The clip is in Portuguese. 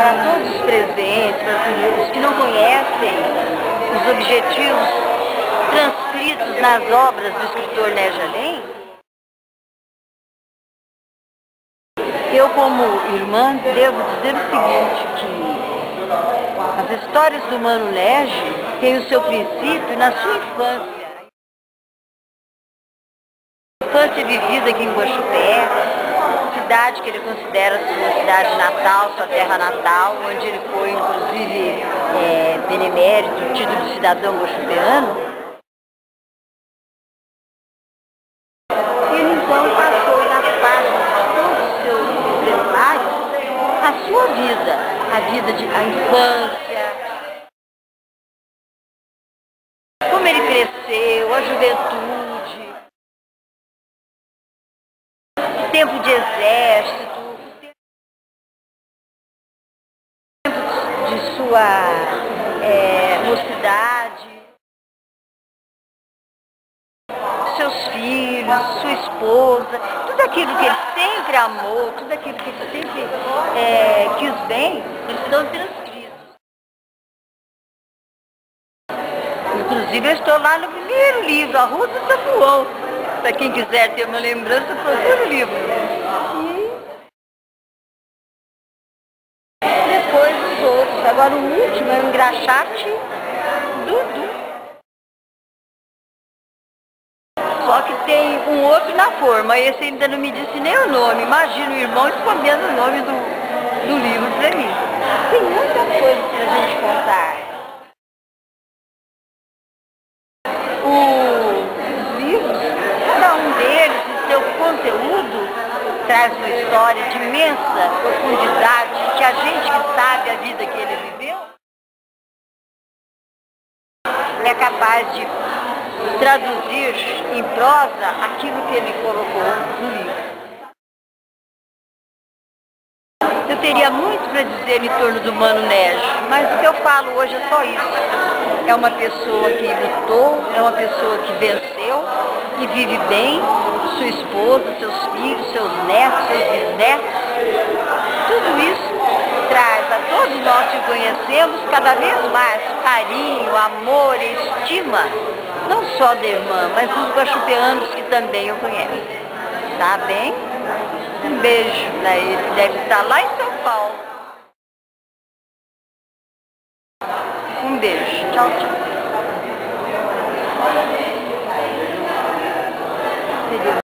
Para todos os presentes, para os que não conhecem os objetivos transcritos nas obras do escritor Néja Além, eu como irmã devo dizer o seguinte, que as histórias do Mano Lege têm o seu princípio na sua infância. A infância vivida aqui em Guaxupé, cidade que ele considera sua cidade natal, sua terra natal, onde ele foi, inclusive, é, benemérito, título de cidadão guaxupeano. Ele então passou nas páginas de todos os seus exemplares a sua vida, a vida de a infância, como ele cresceu, a juventude, tempo de exército, tempo de sua é, mocidade, seus filhos, sua esposa, tudo aquilo que ele sempre amou, tudo aquilo que ele sempre é, quis bem, eles estão transcritos. Inclusive eu estou lá no primeiro livro, A Rua do Tapuão. Para quem quiser ter uma lembrança, procure o livro. E depois os outros. Agora o último é o engraxate Dudu. Só que tem um outro na forma, esse ainda não me disse nem o nome. Imagina o irmão escondendo o nome do, do livro para mim. Tem muita coisa para a gente contar. conteúdo traz uma história de imensa profundidade que a gente que sabe a vida que ele viveu é capaz de traduzir em prosa aquilo que ele colocou no livro. Eu teria muito para dizer em torno do Mano Nejo, mas o que eu falo hoje é só isso. É uma pessoa que lutou, é uma pessoa que venceu, que vive bem, sua esposa, seus filhos, seus netos, seus bisnetos. Tudo isso traz a todos nós que conhecemos cada vez mais carinho, amor estima, não só da irmã, mas dos guaxupeanos que também o conhecem. Tá bem? Um beijo para ele, deve estar lá em São Paulo. Um beijo. Tchau, tchau. que yo.